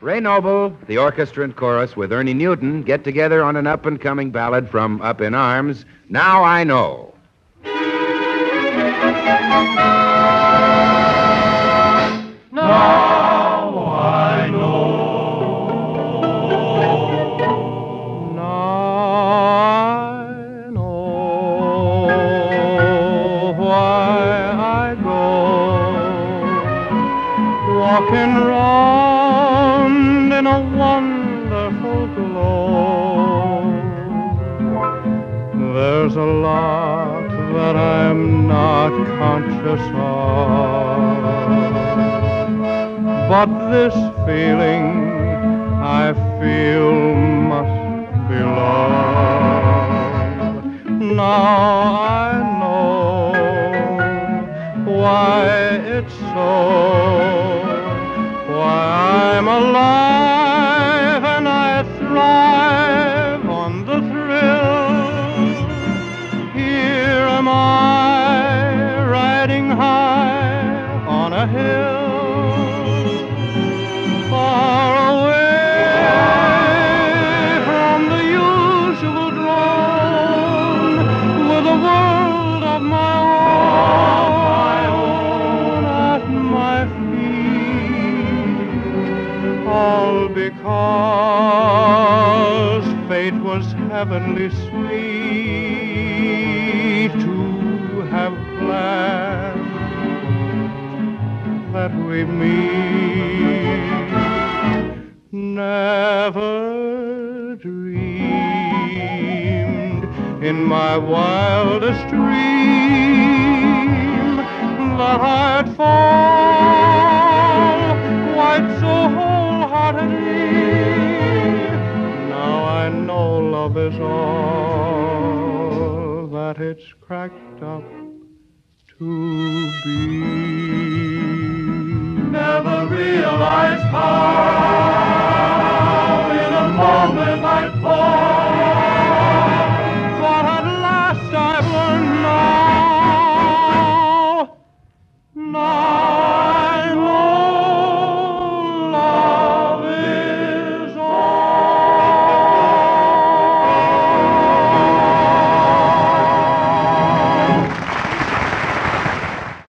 Ray Noble, the orchestra and chorus with Ernie Newton get together on an up and coming ballad from Up in Arms, Now I Know. Now I know. Now I know why I go walking a wonderful glow. There's a lot that I'm not conscious of. But this feeling I feel must belong. Now I know why it's so, why I'm alive a hill far away from the usual drone, with a world of my own at my feet, all because fate was heavenly sweet to have planned that we meet. Never dreamed in my wildest dream that I'd fall quite so wholeheartedly. Now I know love is all that it's cracked up to be.